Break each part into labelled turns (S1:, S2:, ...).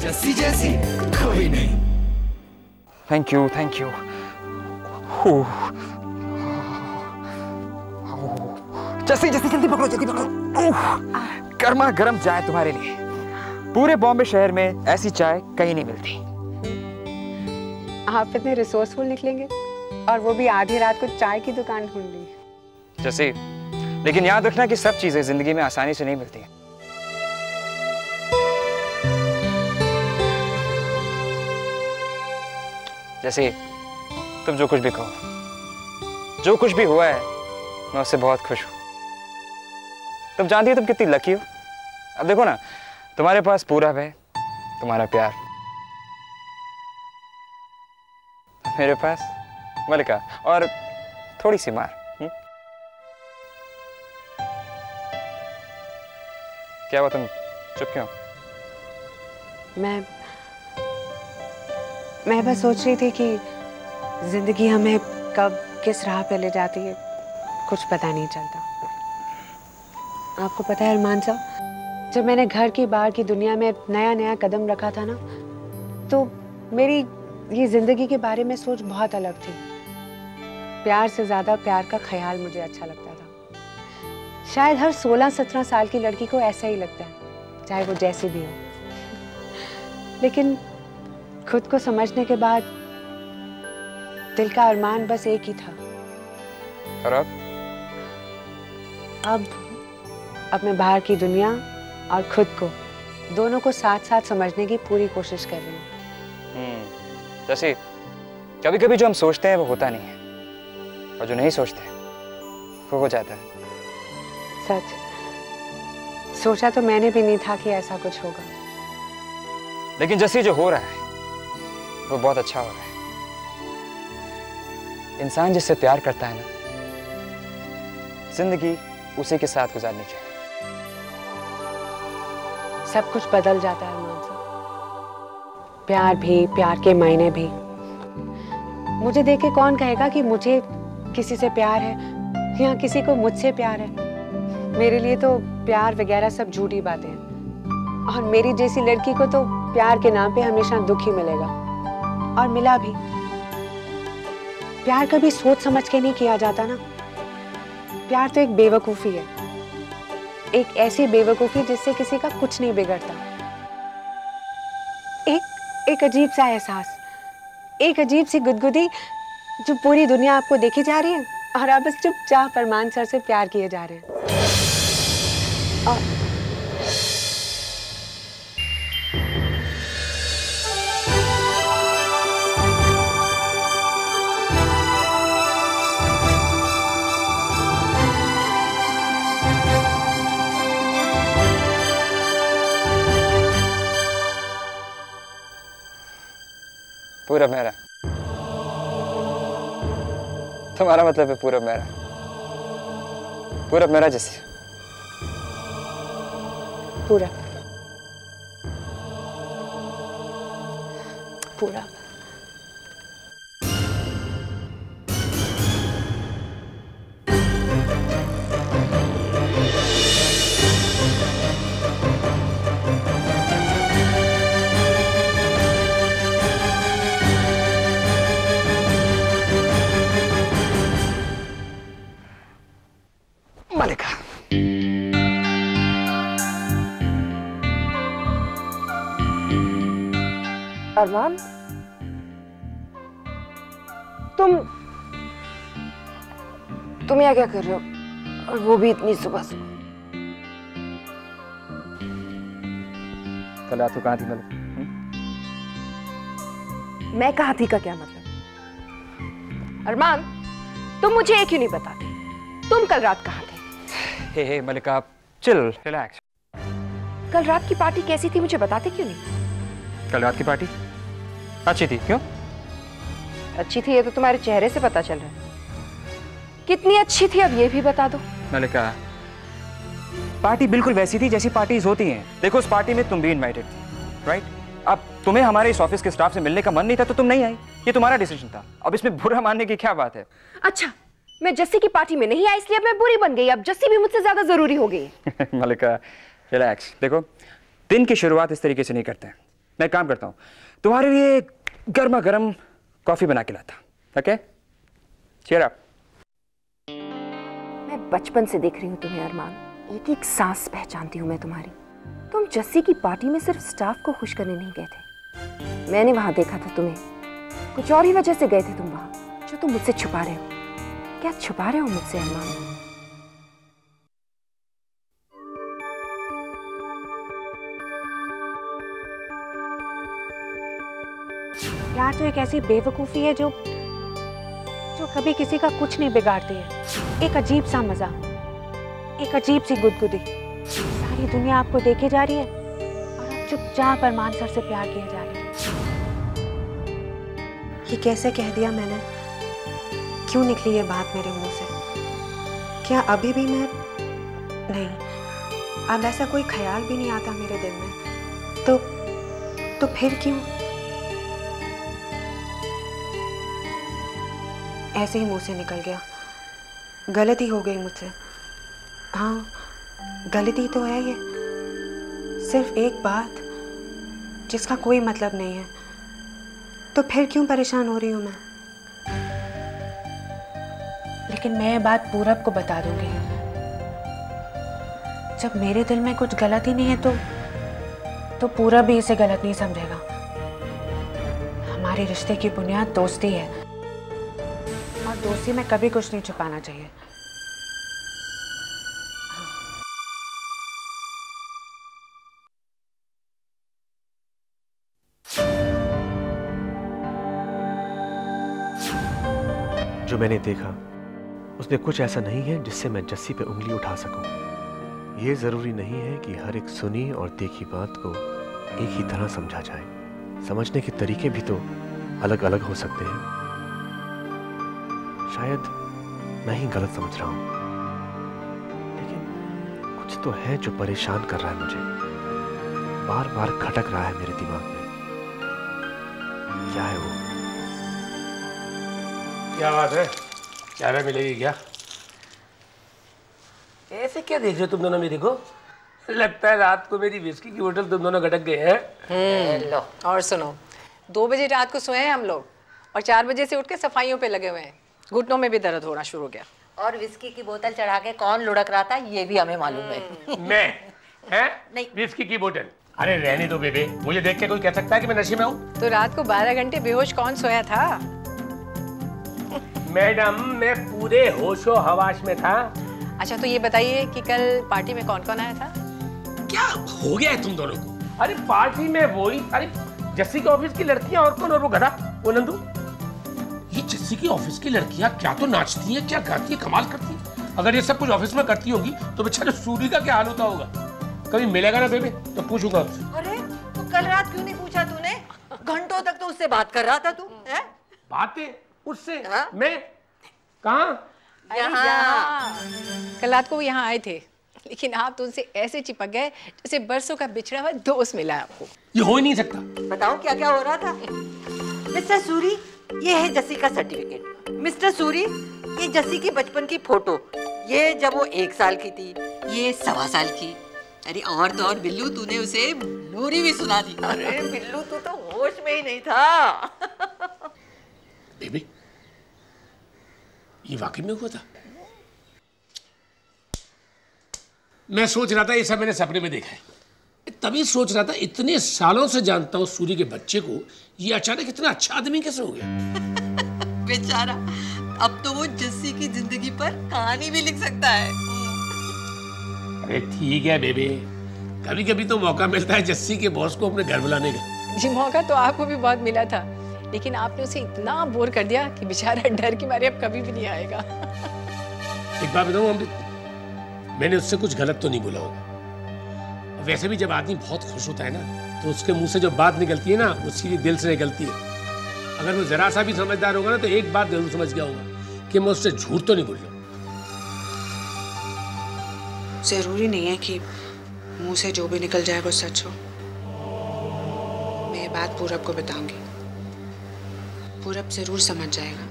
S1: जैसी जैसी कोई नहीं।
S2: थैंक यू थैंक यू जल्दी जल्दी जल्दी पकड़ो जल्दी पकड़ो। गर्मा गर्म चाय तुम्हारे लिए। पूरे बॉम्बे शहर में ऐसी चाय कहीं नहीं मिलती।
S3: आप इतने रिसोर्सफुल निकलेंगे और वो भी आधी रात को चाय की दुकान ढूंढ ली
S2: जैसे लेकिन याद रखना कि सब चीज़ें ज़िंदगी में आसानी से नहीं मिलती जैसे तुम जो कुछ भी कहो। जो कुछ भी हुआ है, मैं उससे बहुत खुश हूँ। तुम जानती हो तुम कितनी लकी हो? अब देखो ना, तुम्हारे पास पूरा है तुम्हारा प्यार। मेरे पास मलिका और थोड़ी सी मार हुँ? क्या हुआ तुम? चुप क्यों?
S3: मैं मैं बस सोच रही थी कि ज़िंदगी हमें कब किस राह पे ले जाती है, कुछ पता नहीं चलता। आपको पता है अरमान साहब, जब मैंने घर की बाहर की दुनिया में नया नया कदम रखा था ना तो मेरी ये ज़िंदगी के बारे में सोच बहुत अलग थी। प्यार से ज़्यादा प्यार का ख्याल मुझे अच्छा लगता था। शायद हर 16-17 साल की लड़की को ऐसा ही लगता है, चाहे वो जैसी भी हो। लेकिन खुद को समझने के बाद दिल का अरमान बस एक ही था।
S2: और अब?
S3: अब अब मैं बाहर की दुनिया और खुद को दोनों को साथ साथ समझने की पूरी कोशिश कर रही हूँ।
S2: हम्म, जैसे कभी कभी जो हम सोचते हैं वो होता नहीं है और जो नहीं सोचते वो हो जाता है।
S3: सच सोचा तो मैंने भी नहीं था कि ऐसा कुछ होगा।
S2: लेकिन जैसे जो हो रहा है वो बहुत अच्छा हो रहा है। इंसान जिससे प्यार करता है ना, ज़िंदगी उसी के साथ गुजारनी चाहिए।
S3: सब कुछ बदल जाता है साहब प्यार भी, प्यार के मायने भी। मुझे देख के कौन कहेगा कि मुझे किसी से प्यार है, या किसी को मुझसे प्यार है? मेरे लिए तो प्यार वगैरह सब झूठी बातें हैं। और मेरी जैसी लड़की को तो प्यार के नाम पे हमेशा दुख ही मिलेगा। और मिला भी। प्यार कभी सोच समझ के नहीं किया जाता ना। प्यार तो एक बेवकूफ़ी है। एक ऐसी बेवकूफ़ी जिससे किसी का कुछ नहीं बिगड़ता। एक एक अजीब सा एहसास। एक अजीब सी गुदगुदी जो पूरी दुनिया आपको देखी जा रही है और आप बस चुपचाप अरमान सर से प्यार किए जा रहे हैं। और
S2: पूरा मेरा। तुम्हारा मतलब है पूरा मेरा। पूरा मेरा जैसे।
S3: पूरा। पूरा।
S4: अरमान तुम तुम यहाँ क्या कर रहे हो? और वो भी इतनी सुबह सुबह।
S2: कल रात को कहाँ थी मलिक
S4: मैं कहा थी का क्या मतलब? अरमान तुम मुझे ये क्यों नहीं बताते? तुम कल रात कहाँ थे?
S2: हे हे मलिका चिल रिलैक्स
S4: कल रात की पार्टी कैसी थी मुझे बताते क्यों नहीं?
S2: कल रात की पार्टी? अच्छी थी क्यों?
S4: अच्छी थी ये तो तुम्हारे चेहरे से पता चल रहा है। कितनी अच्छी थी अब ये भी बता दो।
S2: मलिका पार्टी बिल्कुल वैसी थी जैसी पार्टीज़ होती हैं। देखो उस पार्टी में तुम भी इनवाइटेड थी राइट अब तुम्हें हमारे इस ऑफ़िस के स्टाफ से मिलने का मन नहीं था तो तुम नहीं आई। ये तुम्हारा डिसीज़न था। अब इसमें बुरा मानने की क्या बात है?
S4: अच्छा मैं जस्सी की पार्टी में नहीं आई इसलिए अब मैं बुरी बन गई। अब जस्सी भी मुझसे ज़्यादा ज़रूरी हो गई।
S2: मलिका रिलैक्स देखो दिन की शुरुआत इस तरीके से नहीं करते हैं। मैं काम करता हूँ तुम्हारे लिए गर्मा गर्म कॉफ़ी बना के लाता ओके अप
S4: मैं बचपन से देख रही हूँ तुम्हें, अरमान। एक एक सांस पहचानती हूँ मैं तुम्हारी। तुम जस्सी की पार्टी में सिर्फ़ स्टाफ को खुश करने नहीं गए थे। मैंने वहाँ देखा था तुम्हें। कुछ और ही वजह से गए थे तुम वहाँ, जो तुम मुझसे छुपा रहे हो। क्या छुपा रहे हो मुझसे, अरमान?
S3: तो एक ऐसी बेवकूफ़ी है जो जो कभी किसी का कुछ नहीं बिगाड़ती है। एक अजीब सा मज़ा, एक अजीब सी गुदगुदी। सारी दुनिया आपको देखे जा रही है और आप चुपचाप अरमान सर से प्यार किए जा रहे हैं। ये कैसे कह दिया मैंने? क्यों निकली ये बात मेरे मुँह से? क्या अभी भी मैं नहीं, अब ऐसा कोई ख्याल भी नहीं आता मेरे दिल में। तो तो फिर क्यों? ऐसे ही मुँह से निकल गया। गलती हो गई मुझसे। हाँ गलती तो है ये। सिर्फ़ एक बात, जिसका कोई मतलब नहीं है। तो फिर क्यों परेशान हो रही हूँ मैं? लेकिन मैं ये बात पूरब को बता दूँगी। जब मेरे दिल में कुछ गलत ही नहीं है तो तो पूरब भी इसे गलत नहीं समझेगा। हमारे रिश्ते की बुनियाद दोस्ती है। दोस्ती में कभी कुछ नहीं छुपाना चाहिए।
S5: जो मैंने देखा, उसमें कुछ ऐसा नहीं है जिससे मैं जस्सी पे उंगली उठा सकूँ। ये ज़रूरी नहीं है कि हर एक सुनी और देखी बात को एक ही तरह समझा जाए। समझने के तरीके भी तो अलग अलग हो सकते हैं। शायद मैं ही गलत समझ रहा हूँ। लेकिन कुछ तो है जो परेशान कर रहा है मुझे। बार बार खटक रहा है मेरे दिमाग में। क्या है वो?
S6: क्या बात है? चाय मिलेगी क्या? ऐसे क्या देख रहे हो तुम दोनों मेरे को? लगता है रात को मेरी विस्की की बोतल तुम दोनों गटक गए हैं।
S7: लो। और सुनो दो बजे रात को सोए हैं हम लोग और चार बजे से उठ के सफाइयों पे लगे हुए हैं। घुटनों में भी दर्द होना शुरू हो गया।
S8: और विस्की की बोतल चढ़ा के कौन लुढ़क रहा था ये भी हमें मालूम है।
S6: मैं? हैं?
S8: नहीं।
S6: विस्की की बोतल? अरे रहने दो बेबे मुझे देख के कोई कह सकता है कि मैं नशे में हूँ?
S7: तो रात को बारह घंटे बेहोश कौन सोया था?
S6: मैडम मैं पूरे होशो हवास में था।
S7: अच्छा तो ये बताइए कि कल पार्टी में कौन कौन आया था?
S6: क्या हो गया है तुम दोनों को? अरे पार्टी में वही अरे जस्सी के ऑफ़िस की लड़कियाँ और कौन और वो गधा वो नंदू? ये जस्सी की ऑफ़िस की लड़कियाँ क्या तो नाचती हैं क्या गाती हैं कमाल करती हैं? अगर ये सब कुछ ऑफ़िस में करती होंगी तो बेचारे सूरी का क्या हाल होता होगा? कभी मिलेगा ना बेबे? तो पूछूँगा
S8: अरे तो कल रात क्यों नहीं पूछा तूने? घंटों तक तो उससे बात कर रहा था तू
S6: बातें? उससे?
S8: हाँ?
S6: मैं? कहा?
S8: यहाँ।
S7: कल रात को वो यहाँ आए थे। लेकिन आप तो उनसे ऐसे चिपक गए जैसे बरसों का बिछड़ा हुआ दोस्त मिला आपको।
S6: ये हो ही नहीं सकता।
S8: बताओ क्या क्या हो रहा था? मिस्टर सूरी ये है जस्सी का सर्टिफिकेट मिस्टर सूरी ये जस्सी की बचपन की फ़ोटो। ये जब वो एक साल की थी ये सवा साल की। अरे और तो और बिल्लू तूने उसे लोरी भी सुना दी। अरे बिल्लू तू तो होश में ही नहीं था।
S6: बेबी ये वाकई में हुआ था? मैं सोच रहा था ये सब मैंने सपने में देखा है। तभी सोच रहा था इतने सालों से जानता हूँ सूर्य के बच्चे को ये अचानक इतना अच्छा आदमी कैसे हो गया?
S8: बेचारा अब तो वो जस्सी की ज़िंदगी पर कहानी भी लिख सकता है।
S6: अरे ठीक है बेबी कभी कभी तो मौका मिलता है जस्सी के बॉस को अपने घर बुलाने का।
S7: जी मौका तो आपको भी बहुत मिला था लेकिन आपने उसे इतना बोर कर दिया कि बेचारा डर के मारे अब कभी भी नहीं आएगा।
S6: एक बात बताऊँ अमृत मैंने उससे कुछ गलत तो नहीं बोला होगा। वैसे भी जब आदमी बहुत खुश होता है ना तो उसके मुँह से जो बात निकलती है ना वो सीधे दिल से निकलती है। अगर वो जरा सा भी समझदार होगा ना तो एक बात ज़रूर समझ गया होगा कि मैं उससे झूठ तो नहीं बोल रहा
S3: ज़रूरी नहीं है कि मुँह से जो भी निकल जाए वो सच हो। मैं ये बात पूरब को बताऊँगी। पूरब ज़रूर समझ जाएगा।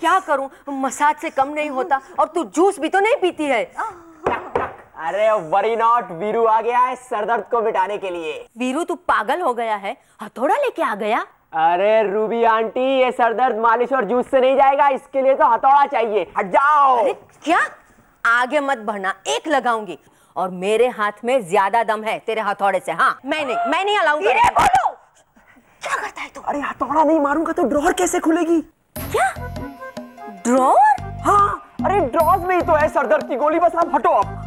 S8: क्या करूँ? मसाज से कम नहीं होता और तू जूस भी तो नहीं पीती है।
S9: अरे वरी नॉट वीरू आ गया है सरदर्द को मिटाने के लिए।
S10: वीरू तू पागल हो गया है। हथौड़ा लेके आ गया।
S9: अरे रूबी आंटी ये सरदर्द मालिश और जूस से नहीं जाएगा इसके लिए तो हथौड़ा चाहिए। हट जाओ।
S10: अरे क्या? आगे मत बढ़ना एक लगाऊँगी। और मेरे हाथ में ज़्यादा दम है तेरे हथौड़े से हाँ? मैं नहीं मैं नहीं अलाऊँगी। बोलो। क्या करता है तू?
S9: अरे हथौड़ा नहीं मारूँगा तो ड्रॉर कैसे खुलेगी?
S10: क्या? ड्रॉर
S9: हाँ अरे ड्रॉज में ही तो है सरदर्द की गोली बस आप हटो आप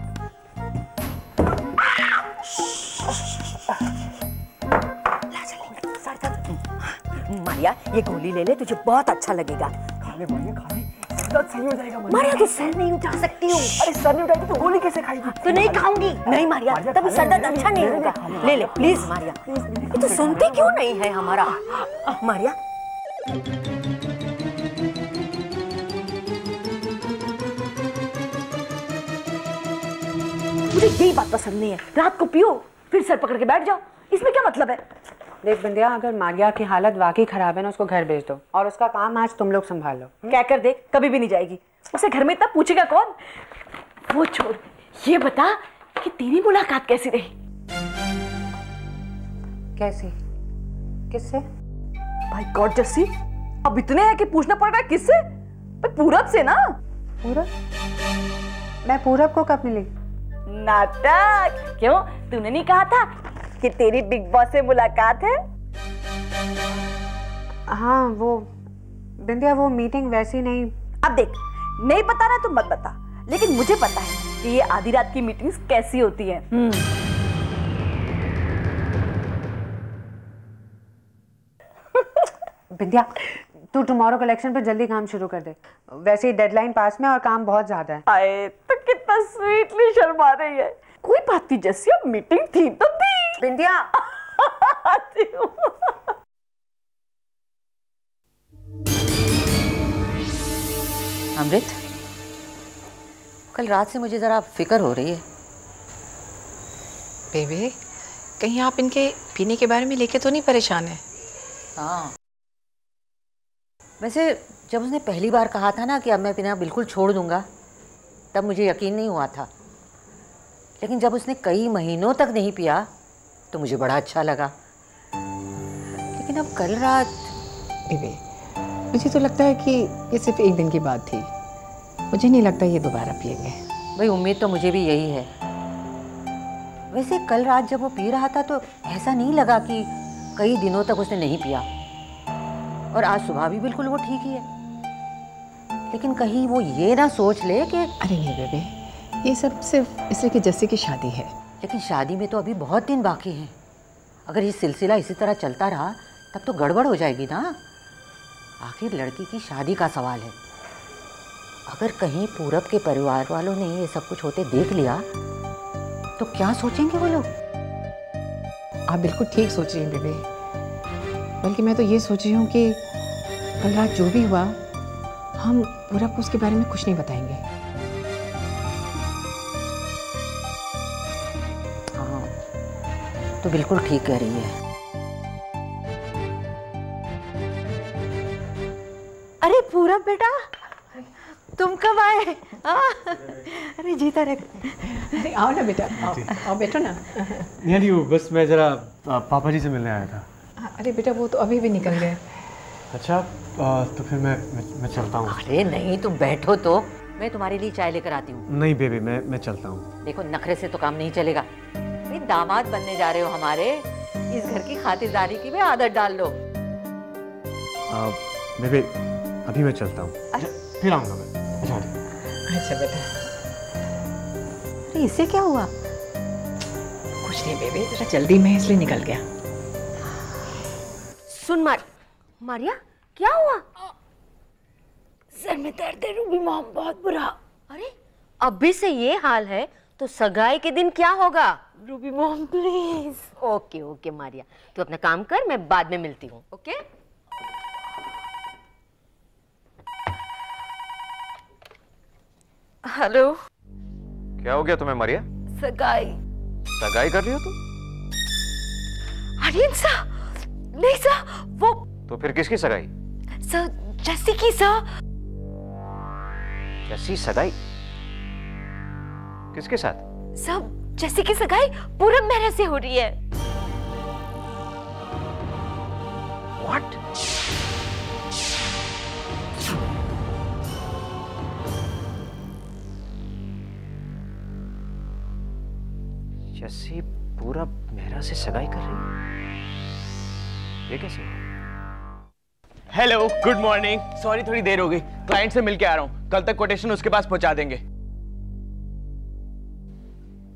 S10: मारिया ये गोली ले ले तुझे बहुत अच्छा लगेगा।
S9: खाने मारिया खाने। सरदर्द सही हो जाएगा
S10: मारिया। तू सर नहीं उठा सकती हूँ।
S9: अरे सर नहीं उठाएगी तो गोली कैसे खाएगी?
S10: तो नहीं खाऊँगी। नहीं मारिया तभी सर दर्द अच्छा नहीं होगा।
S9: ले,
S10: ले ले प्लीज़ मारिया। ये तो सुनती क्यों नहीं है हमारा? मारिया। मुझे यही बात पसंद नहीं है। रात को पियो फिर सर पकड़ के बैठ जाओ। इसमें क्या मतलब है?
S3: देख बिंदिया अगर मारिया की हालत वाकई खराब है ना उसको घर भेज दो। और उसका काम आज तुम लोग संभाल लो।
S10: क्या कर दे कभी भी नहीं जाएगी। उसे घर में इतना पूछेगा कौन? वो छोड़ ये बता कि तेरी मुलाकात कैसी रही?
S3: कैसी? किससे?
S10: भाई गॉड जस्सी अब इतने हैं कि पूछना पड़ रहा है किससे? भाई पूरब से ना।
S3: पूरब? मैं पूरब को कब मिली?
S10: नाटक। क्यों? तूने नहीं कहा था कि तेरी बिग बॉस से मुलाकात है?
S3: हाँ वो बिंदिया वो मीटिंग वैसी नहीं।
S10: अब देख नहीं पता ना तो मत बता लेकिन मुझे पता है कि ये आधी रात की मीटिंग्स कैसी होती है।
S3: बिंदिया तू टुमारो कलेक्शन पे जल्दी काम शुरू कर दे। वैसे ही डेडलाइन पास में और काम बहुत ज़्यादा है।
S10: आए तो कितना स्वीटली शर्मा रही है। कोई बात नहीं जैसी अब मीटिंग थी तो थी
S3: बिंदिया।
S8: अमृत कल रात से मुझे ज़रा फ़िक्र हो रही है।
S7: बेबे कहीं आप इनके पीने के बारे में लेके तो नहीं परेशान है?
S8: हाँ। वैसे जब उसने पहली बार कहा था ना कि अब मैं पीना बिल्कुल छोड़ दूँगा तब मुझे यकीन नहीं हुआ था। लेकिन जब उसने कई महीनों तक नहीं पिया तो मुझे बड़ा अच्छा लगा। लेकिन अब कल रात
S7: बेबे मुझे तो लगता है कि ये सिर्फ़ एक दिन की बात थी। मुझे नहीं लगता ये दोबारा पिएँगे।
S8: भाई उम्मीद तो मुझे भी यही है। वैसे कल रात जब वो पी रहा था तो ऐसा नहीं लगा कि कई दिनों तक उसने नहीं पिया। और आज सुबह भी बिल्कुल वो ठीक ही है। लेकिन कहीं वो ये ना सोच ले कि
S7: अरे नहीं बेबे। ये सब सिर्फ़ इसलिए कि जस्सी की शादी है।
S8: लेकिन शादी में तो अभी बहुत दिन बाकी हैं। अगर ये सिलसिला इसी तरह चलता रहा तब तो गड़बड़ हो जाएगी ना? आखिर लड़की की शादी का सवाल है। अगर कहीं पूरब के परिवार वालों ने ये सब कुछ होते देख लिया तो क्या सोचेंगे वो लोग?
S7: आप बिल्कुल ठीक सोच रही हैं बेबे। बल्कि मैं तो ये सोच रही हूँ कि कल रात जो भी हुआ हम पूरा को उसके बारे में कुछ नहीं बताएँगे।
S8: तो बिल्कुल ठीक कह रही है।
S10: अरे पूरा बेटा तुम कब आए? अरे जीता रह
S7: अरे आओ ना बेटा आओ आओ बैठो ना।
S5: नहीं वो बस मैं ज़रा पापा जी से मिलने आया था।
S7: अरे बेटा वो तो अभी भी निकल गए।
S5: अच्छा आ, तो फिर मैं मैं, मैं चलता हूँ।
S8: अरे नहीं तुम बैठो तो। मैं तुम्हारे लिए चाय लेकर आती हूँ।
S5: नहीं बेबी मैं मैं चलता हूँ।
S8: देखो नखरे से तो काम नहीं चलेगा। दामाद बनने जा रहे हो हमारे इस घर की खातिरदारी की भी आदत डाल लो।
S5: आ, बेबी अभी मैं चलता हूँ। फिर आऊँगा मैं। अच्छा
S7: अच्छा बेटा।
S8: अरे इससे क्या हुआ?
S7: कुछ नहीं बेबे जरा जल्दी में इसलिए निकल गया।
S10: सुन मार मारिया क्या हुआ? सर में दर्द है रूबी मॉम बहुत बुरा। अरे अभी से ये हाल है तो सगाई के दिन क्या होगा? Ruby mom please okay okay Maria. तू अपना काम कर मैं बाद में मिलती हूँ ओके? हेलो
S2: क्या हो गया तुम्हें मारिया?
S10: सगाई।
S2: सगाई कर रही हो तुम?
S10: अरे सा नहीं सर वो
S2: तो फिर किसकी सगाई?
S10: सर जैसी की सर।
S2: जैसी सगाई? किसके साथ?
S10: सब जैसे की सगाई पूरब मेहरा से हो रही है।
S6: व्हाट
S2: जैसे पूरा मेहरा से सगाई कर रही है। ये कैसे
S11: हेलो गुड मॉर्निंग सॉरी थोड़ी देर हो गई। क्लाइंट से मिलके आ रहा हूँ। कल तक कोटेशन उसके पास पहुँचा देंगे।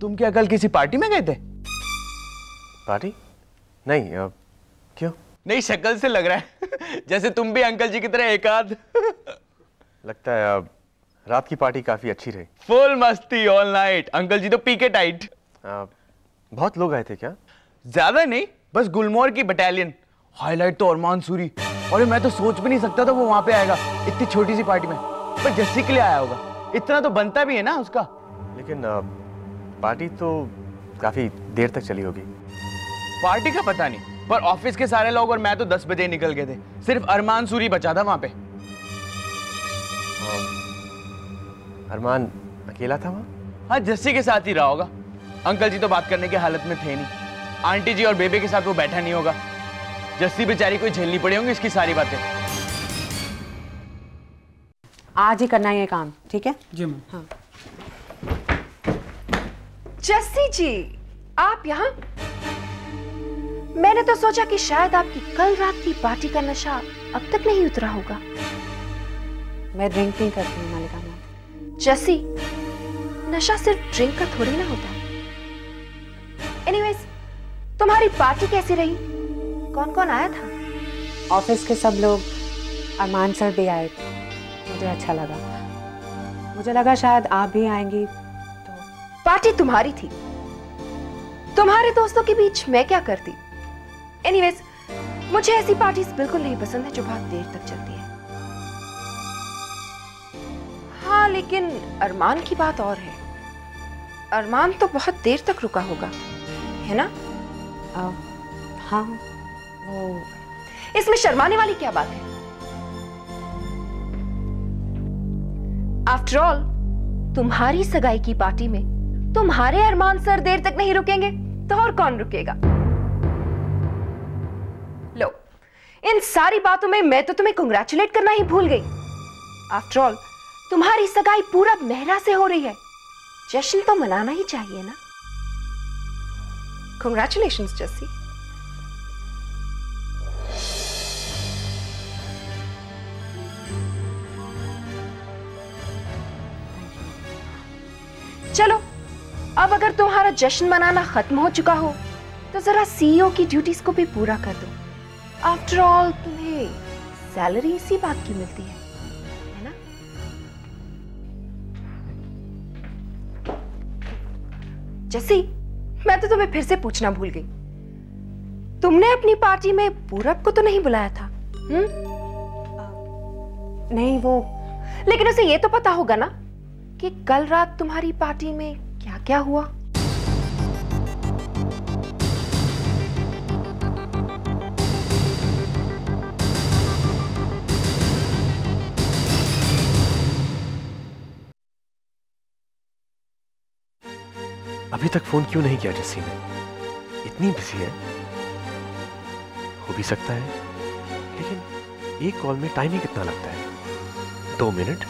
S11: तुम क्या कल किसी पार्टी में गए थे?
S5: पार्टी? नहीं अ, क्यों?
S11: नहीं शक्ल से लग रहा है जैसे तुम भी अंकल जी की तरह एकाध
S5: लगता है अ, रात की पार्टी काफ़ी अच्छी रही।
S11: फुल मस्ती ऑल नाइट अंकल जी तो पीके टाइट
S5: अ, बहुत लोग आए थे क्या?
S11: ज़्यादा नहीं बस गुलमोहर की बटालियन हाईलाइट तो अरमान सूरी। और मैं तो सोच भी नहीं सकता था वो वहाँ पे आएगा इतनी छोटी सी पार्टी में। पर जस्सी के लिए आया होगा। इतना तो बनता भी है ना उसका।
S5: लेकिन अ, पार्टी तो काफ़ी देर तक चली होगी।
S11: पार्टी का पता नहीं पर ऑफ़िस के सारे लोग और मैं तो दस बजे निकल गए थे। सिर्फ़ अरमान सूरी बचा था वहाँ पे।
S5: अरमान अकेला था वहाँ?
S11: हाँ जस्सी के साथ ही रहा होगा। अंकल जी तो बात करने की हालत में थे नहीं। आंटी जी और बेबे के साथ वो बैठा नहीं होगा। जस्सी बेचारी कोई झेलनी पड़ी होंगी इसकी सारी बातें।
S3: आज ही करना है ये काम ठीक है?
S12: जी मैम।
S3: हाँ।
S4: जस्सी जी आप यहाँ? मैंने तो सोचा कि शायद आपकी कल रात की पार्टी का नशा अब तक नहीं उतरा होगा।
S3: मैं ड्रिंक नहीं करती हूँ मालिका मैम।
S4: जस्सी नशा सिर्फ़ ड्रिंक का थोड़ी ना होता। एनीवेज तुम्हारी पार्टी कैसी रही? कौन कौन आया था?
S3: ऑफ़िस के सब लोग अरमान सर भी आए। थे मुझे अच्छा लगा। मुझे लगा शायद आप भी आएँगी।
S4: पार्टी तुम्हारी थी। तुम्हारे दोस्तों के बीच मैं क्या करती? एनीवेज मुझे ऐसी पार्टीज़ बिल्कुल नहीं पसंद है जो बहुत देर तक चलती है। हाँ लेकिन अरमान की बात और है। अरमान तो बहुत देर तक रुका होगा है ना?
S3: आ, हाँ वो
S4: इसमें शर्माने वाली क्या बात है? आफ्टर ऑल तुम्हारी सगाई की पार्टी में तुम्हारे अरमान सर देर तक नहीं रुकेंगे तो और कौन रुकेगा? लो, इन सारी बातों में मैं तो तुम्हें कंग्रेचुलेट करना ही भूल गई। आफ्टर ऑल तुम्हारी सगाई पूरा मेहरा से हो रही है। जश्न तो मनाना ही चाहिए ना। कंग्रेचुलेशन जस्सी। चलो अब अगर तुम्हारा जश्न मनाना खत्म हो चुका हो तो जरा सीईओ की ड्यूटीज़ को भी पूरा कर दो। आफ्टर ऑल तुम्हें सैलरी इसी बात की मिलती है है ना? जैसी मैं तो तुम्हें फिर से पूछना भूल गई। तुमने अपनी पार्टी में पूरब को तो नहीं बुलाया था हम्म?
S3: नहीं वो,
S4: लेकिन उसे ये तो पता होगा ना कि कल रात तुम्हारी पार्टी में क्या हुआ?
S5: अभी तक फ़ोन क्यों नहीं किया जस्सी ने इतनी बिज़ी है। हो भी सकता है, लेकिन एक कॉल में टाइम ही कितना लगता है? दो मिनट?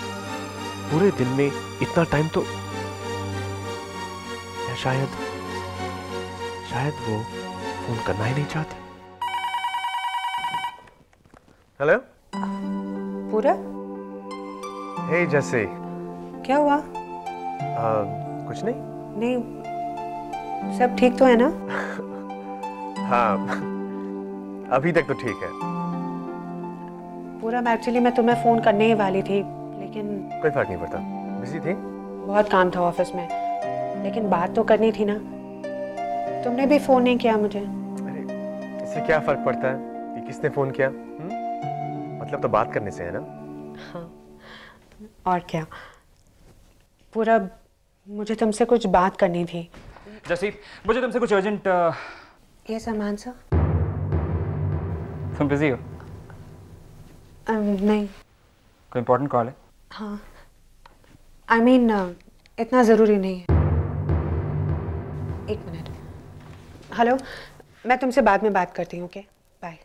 S5: पूरे दिन में इतना टाइम तो या शायद शायद वो फ़ोन करना ही नहीं चाहती। हेलो?
S3: पूरा?
S5: हे जैसे
S3: क्या हुआ?
S5: कुछ नहीं।
S3: नहीं सब ठीक तो है ना?
S5: हाँ अभी तक तो ठीक है।
S3: पूरा एक्चुअली मैं तुम्हें फ़ोन करने ही वाली थी लेकिन
S5: कोई फ़र्क नहीं पड़ता। बिज़ी थी?
S3: बहुत काम था ऑफ़िस में। लेकिन बात तो करनी थी ना। तुमने भी फ़ोन नहीं किया मुझे।
S5: अरे इससे क्या फ़र्क पड़ता है? कि किसने फ़ोन किया? हुँ? मतलब तो बात करने से है ना?
S3: हाँ। और क्या? पूरा मुझे तुमसे कुछ बात करनी थी।
S2: जसी मुझे तुमसे कुछ अर्जेंट
S3: ये सामान सा।
S2: तुम बिज़ी हो?
S3: नहीं।
S2: कोई इंपॉर्टेंट कॉल है?
S3: हाँ। I I mean mean, uh, इतना ज़रूरी नहीं है। एक मिनट। हेलो मैं तुमसे बाद में बात करती हूँ ओके? बाय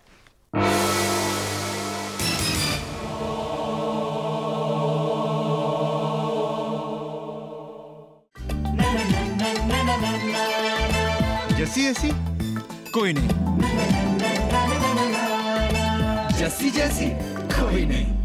S1: जैसी ऐसी कोई नहीं। जैसी जैसी कोई नहीं।